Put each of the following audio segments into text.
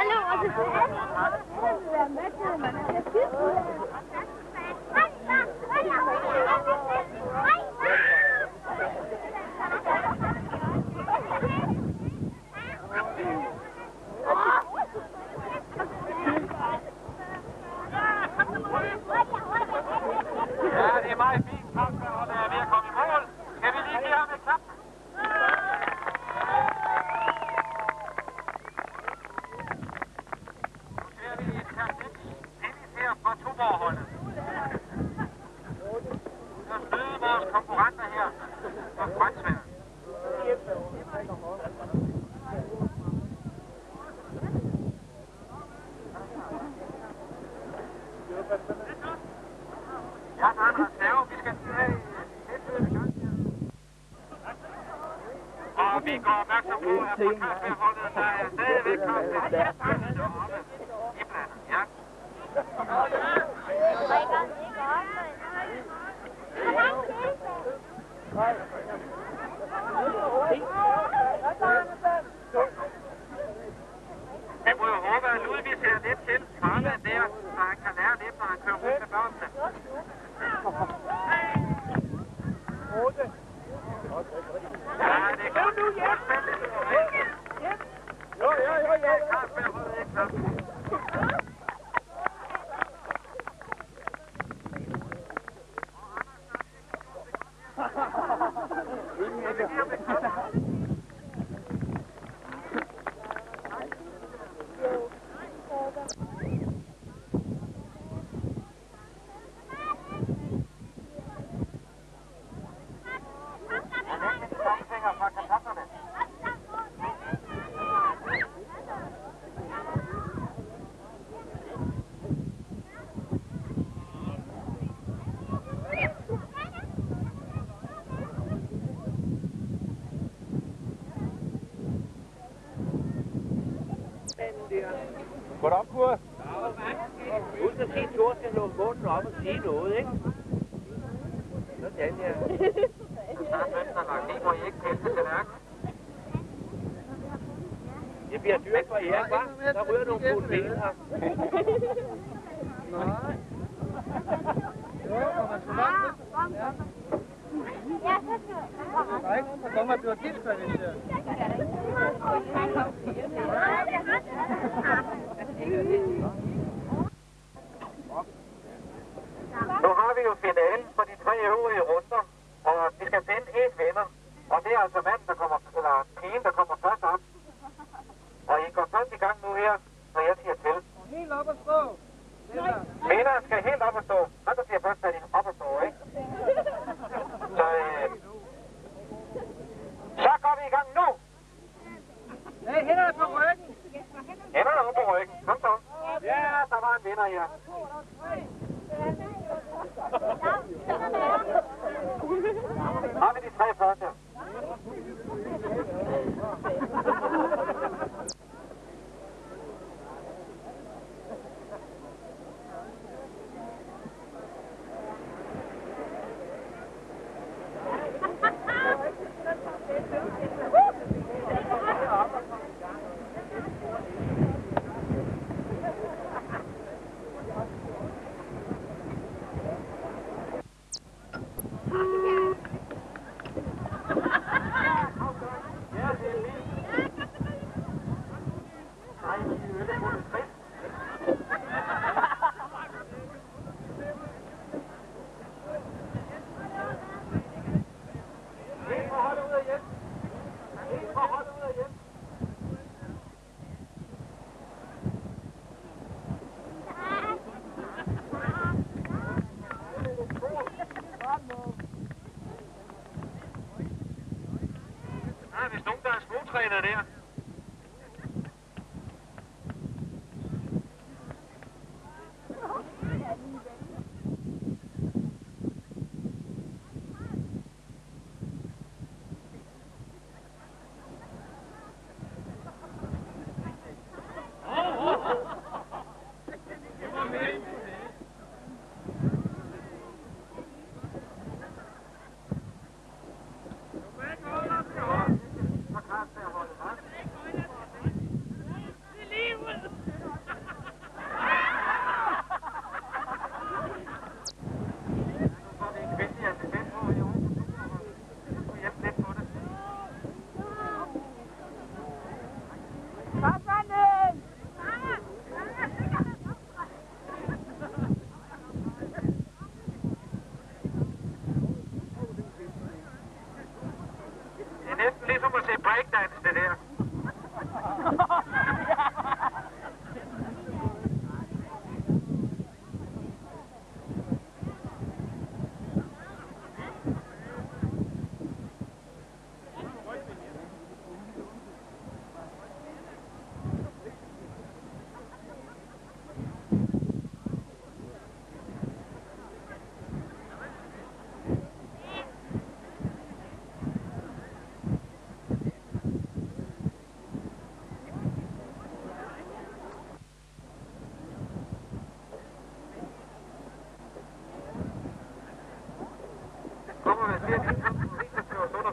Ja, det er Ja, det er meget fint. Kampbeholdet er ved at komme i mål. Skal vi lige give ham et klap? Nu ser vi et perfekt tennis her fra Tuborgholdet. Så støde vores konkurrenter her fra Fransvær. Ja, der er en reserve. Vi skal lige have tilføjet gang her. Og vi går opmærksom på, at på Kasperholdet, der er stadigvæk kampen fire stykker deroppe. Iblandet, ja. Vi må jo håbe, at Ludvig ser lidt til farvandet der, så han kan lære lidt, når han kører rundt med børnene. Ja, det er godt. Fuldstændig rigtigt. Jo, jo, jo, jo. Kasperholdet er klar. Goddag, Kurt. Husk at sige, at Thor skal lukke munden op og sige noget, ikke? Sådan, ja. Lige må I ikke pille til værk. Det bliver dyrt for jer, hva'? Der ryger nogle fulde ben her. Nej. Jo, og man skal nok lidt. Ja. Der er ikke nogen, der kommer og bliver diskvalificeret. Nu har vi jo finalen for de tre øvrige runder, og vi skal finde en vinder. Og det er altså manden, der kommer, eller pigen, der kommer først op. Og I går først i gang nu her, når jeg siger til. Helt op og stå. Vinderen skal helt op og stå. Han der siger først, at de op og stå, ikke? Så, øh, så går vi i gang nu. Hey, hænderne på ryggen. Hænderne op på ryggen. Kom så. Ja, der var en vinder her. Har vi de tre første?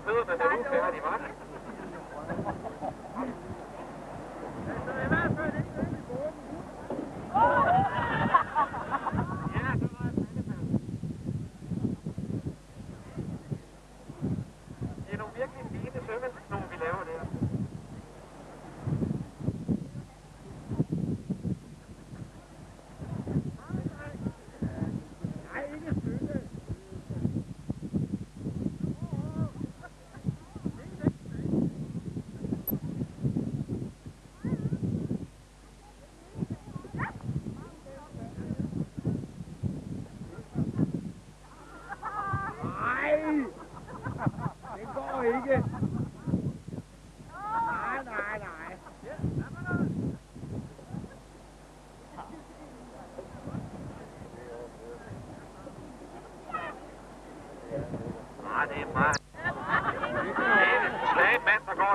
tudo,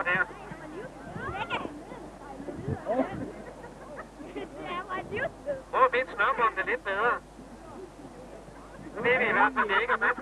over there. Prøv at binde nok om det lidt bedre. Nu ved vi i hvert fald, det ikke er med.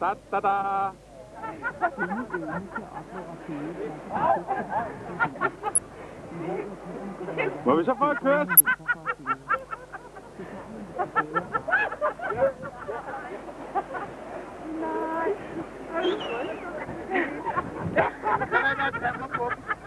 da, da, da. Denne øvelse oplever flere Må vi så få et kørt? Nej. Jeg kan ikke passe på dem.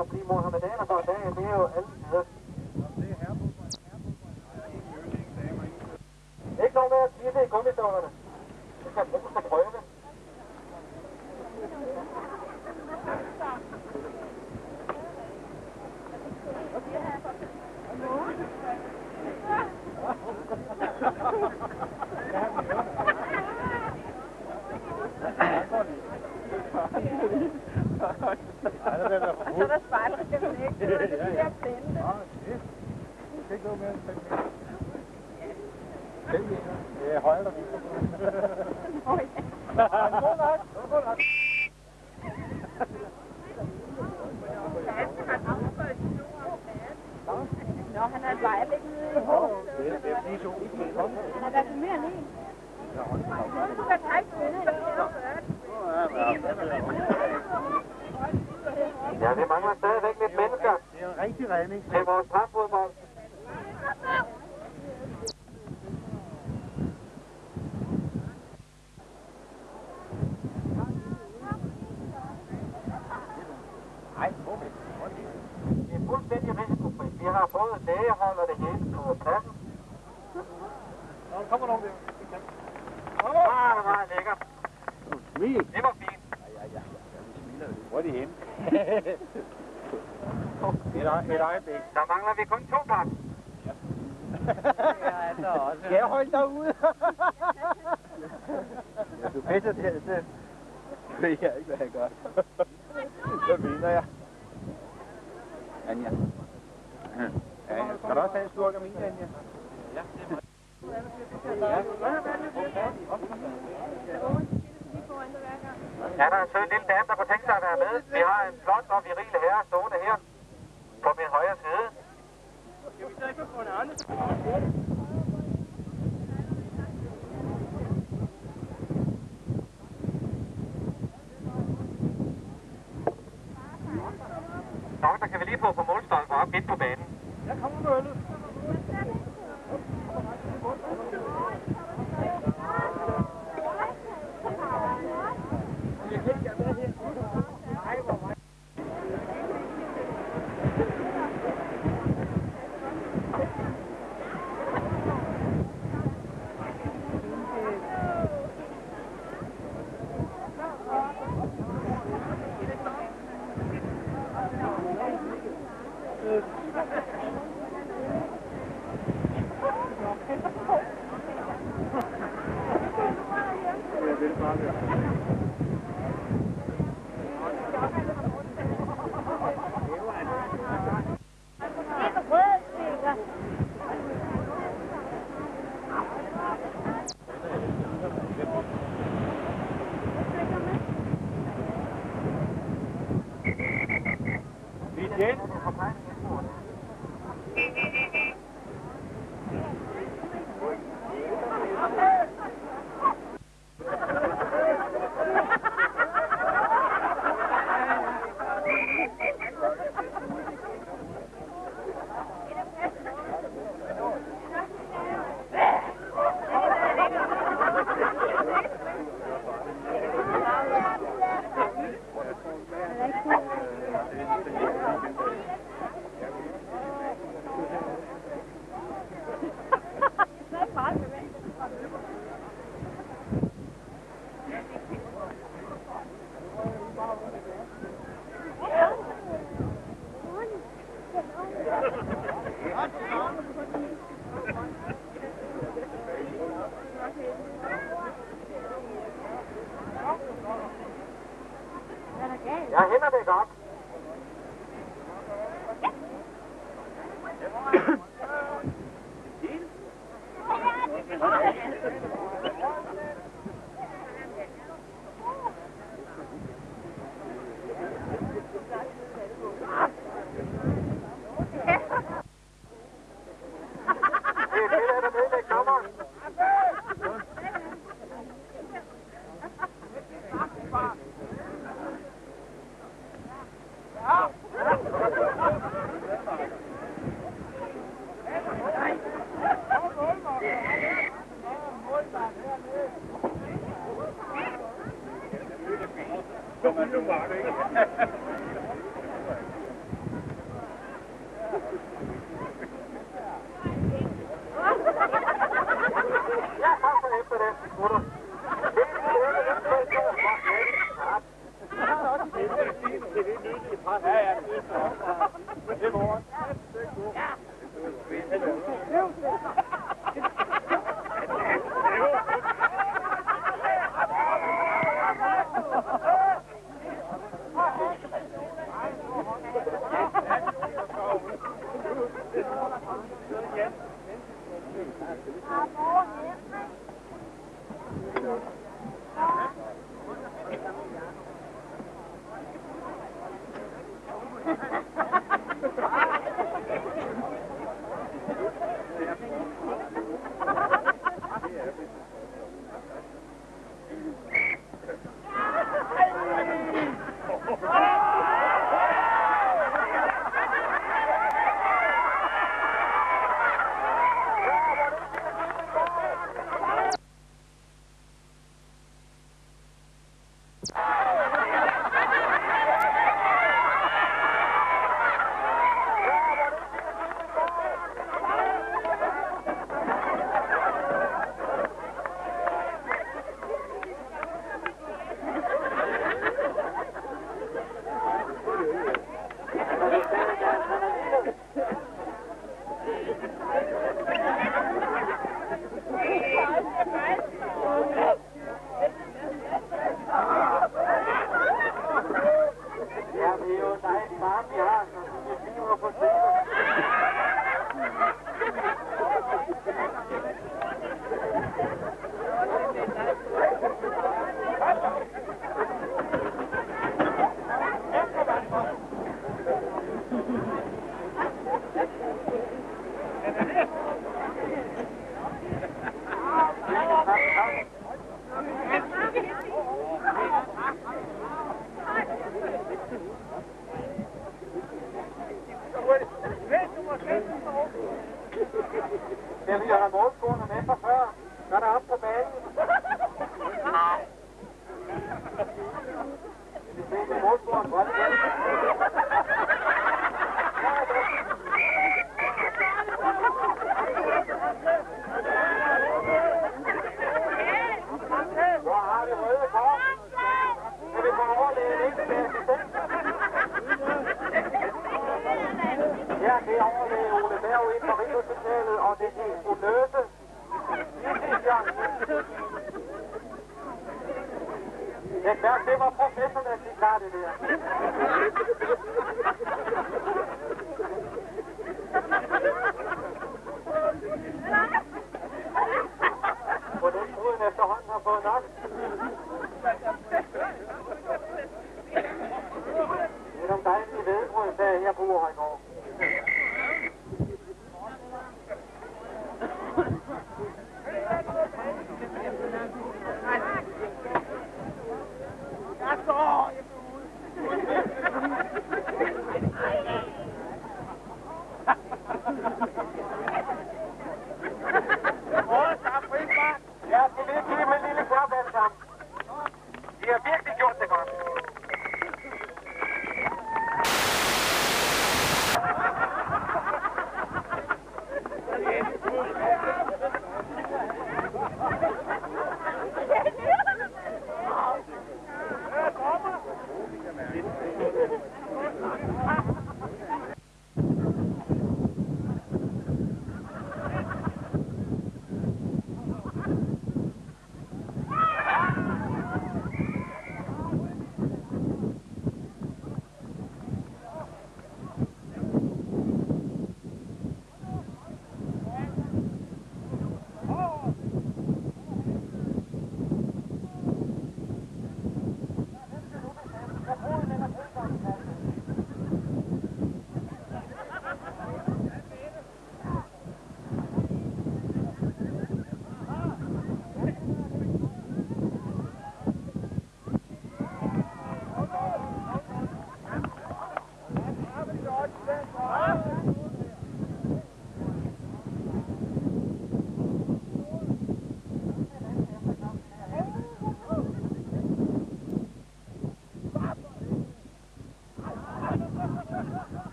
at blive mohammedaner for en det er jo alle fuldstændig risikofrit. Vi har både lægehold og det hele på pladsen. Nå, der kommer nogen der. Meget, meget lækkert. Smil. Det var fint. Ja, ja, ja. ja vi smiler jo lidt. Hvor er de henne? et, et øjeblik. Der mangler vi kun to par. Ja, der også. Skal jeg holde dig ude? ja, du pisser til det. Det ved jeg ikke, hvad jeg gør. Hvad mener jeg? Anja. Ja, skal du også have en stor gamin, Anja? Ja, Ja, der er en sød lille dame, der kunne tænke sig at være med. Vi har en flot og viril herre stående her på min højre side. Nå, der kan vi lige få på målstolpen op midt på banen. Jeg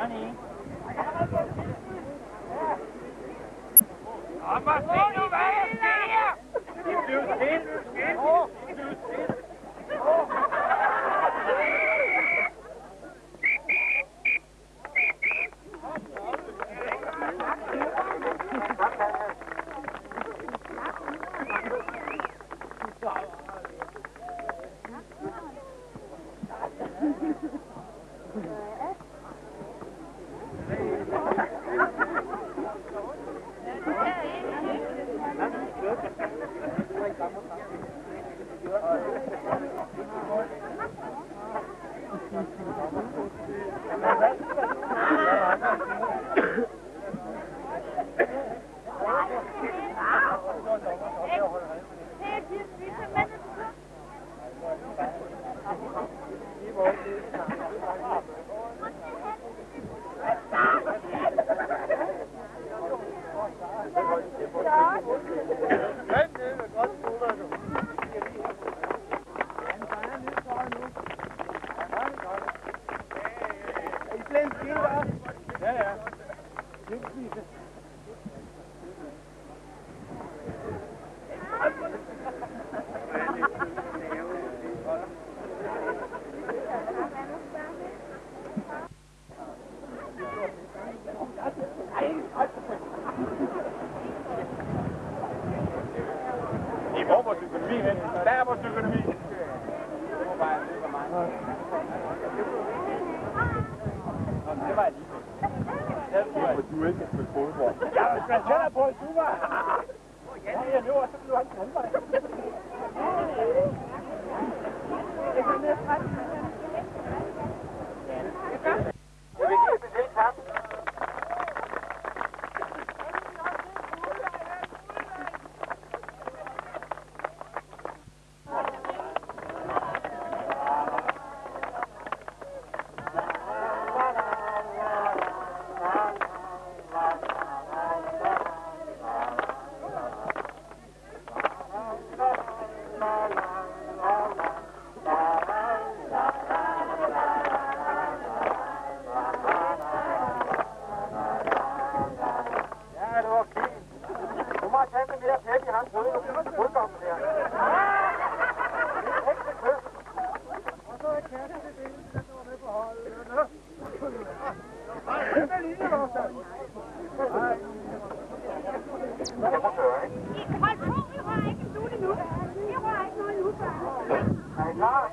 Dani. Abate! Hold på, vi rører ikke en nu. Vi rører ikke noget nu. Er I klar?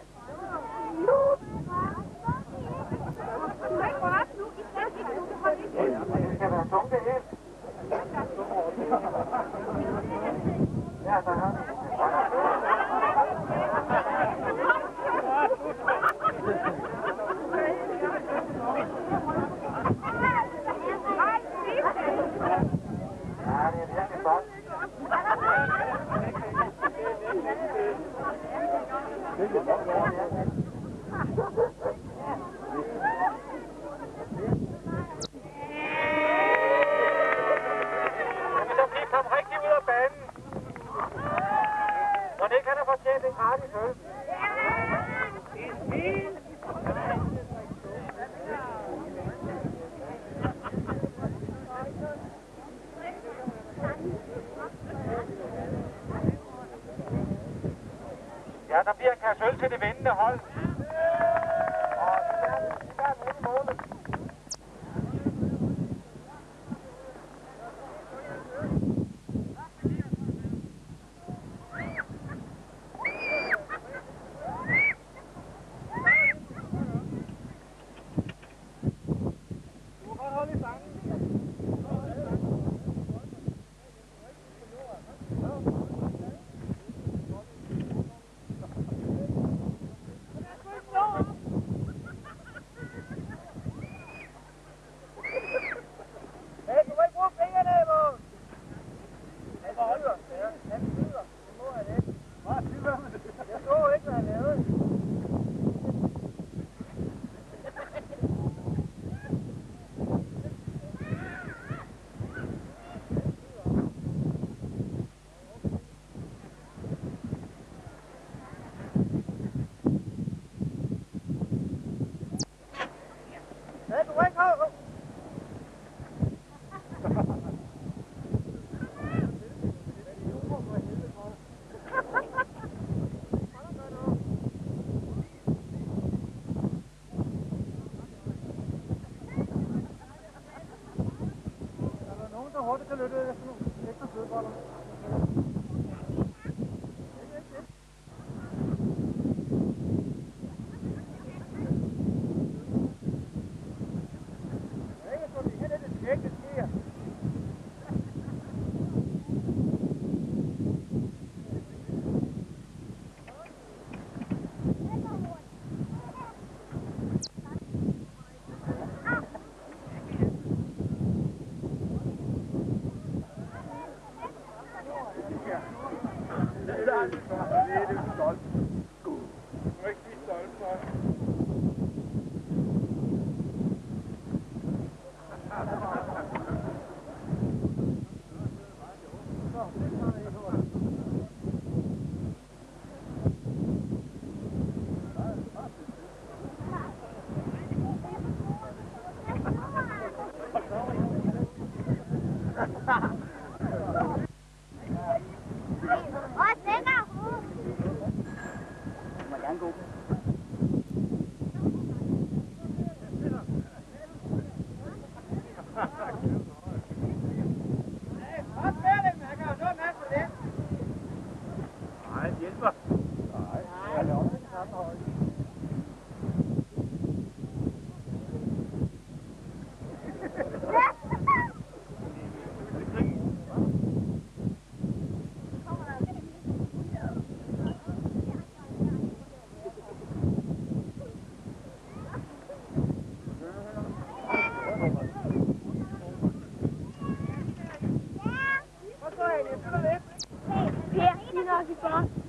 Absolutely. Per, vi nok i for.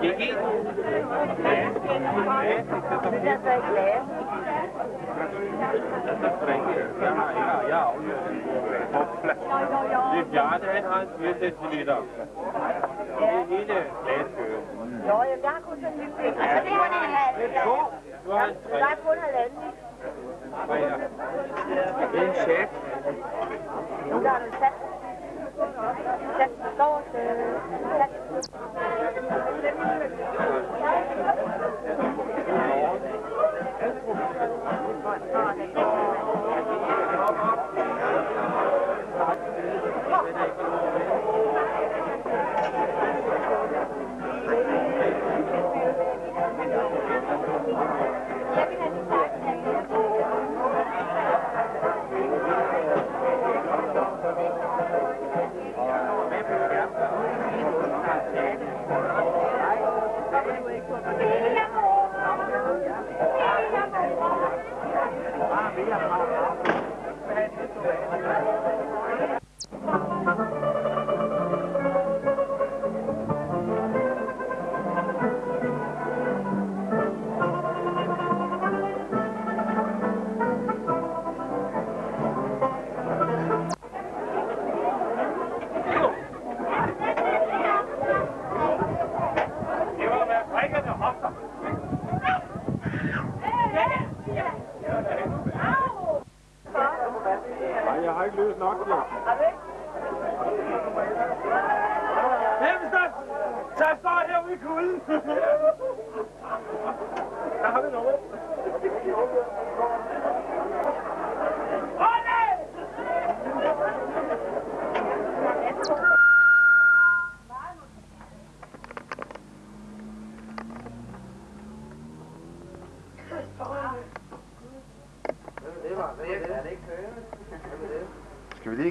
Der gik i. Jeg har afleveret den på plads. Det er Bjarne, han har en 4 cm. Det er hele glaskøen. Nå, jamen, jeg har kun sådan en lille ting. Altså, det er kun en halv. To. Nu har Hemsted, tag snart herude i kulden. Der har vi noget.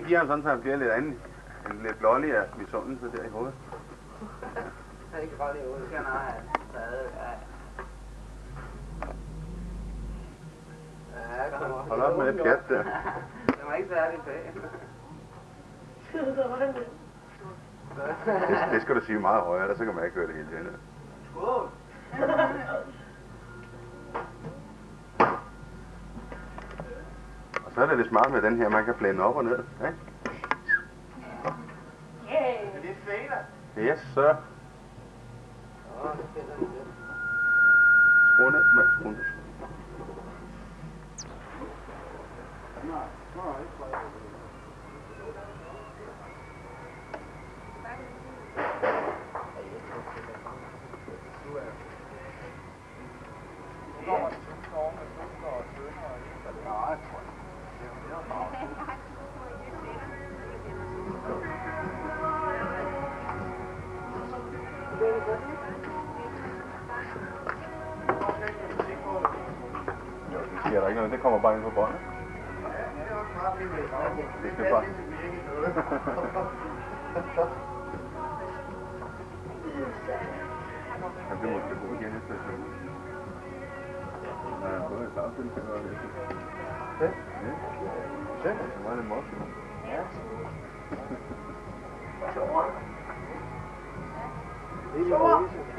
Give ham sådan, så han bliver lidt anden, en lidt blålig af misundelse der i hovedet? Han kan godt lide ud. Han have taget, ja. Ja. Hold op med det pjat der. Det var ikke særlig pæn. Det, det skal du sige meget højere, så kan man ikke høre det hele tiden. Skål. så er det lidt smart med den her, man kan blænde op og ned. Ikke? Det er. Yes, det. Skru ned, mand. Skru ned. Noget. Det kommer bare ind på båndet. Det skal bare... Han bliver måske god igen efter det. Han har fået et lavspil, kan gøre det. Ja. Ja. Ja, det var lidt morsomt.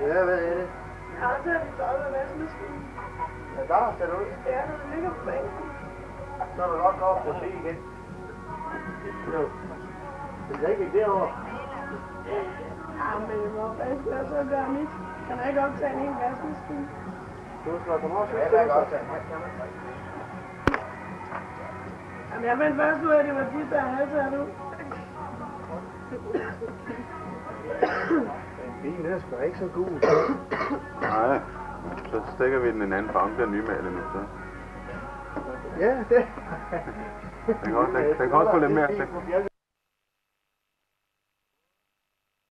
Ja, hvad er det? Jeg har aldrig haft tøjet med vaskemaskinen. Ja, der skal du ud. Ja, den ligger på bænken. Så er du nok op på se igen. Jo. Det er ikke derovre. Ja, men jeg må vaske, og så gør ikke. Kan han ikke optage en hel vaskemaskine? Du skal komme også ud. Ja, det er godt. Jamen, jeg fandt først ud af, at det var dit, der havde taget ud. Bilen er sgu ikke så god. Nej, så stikker vi den en anden farve, den bliver nymalet nu, så. Ja, det. Den kan også, den, den kan også få lidt mere.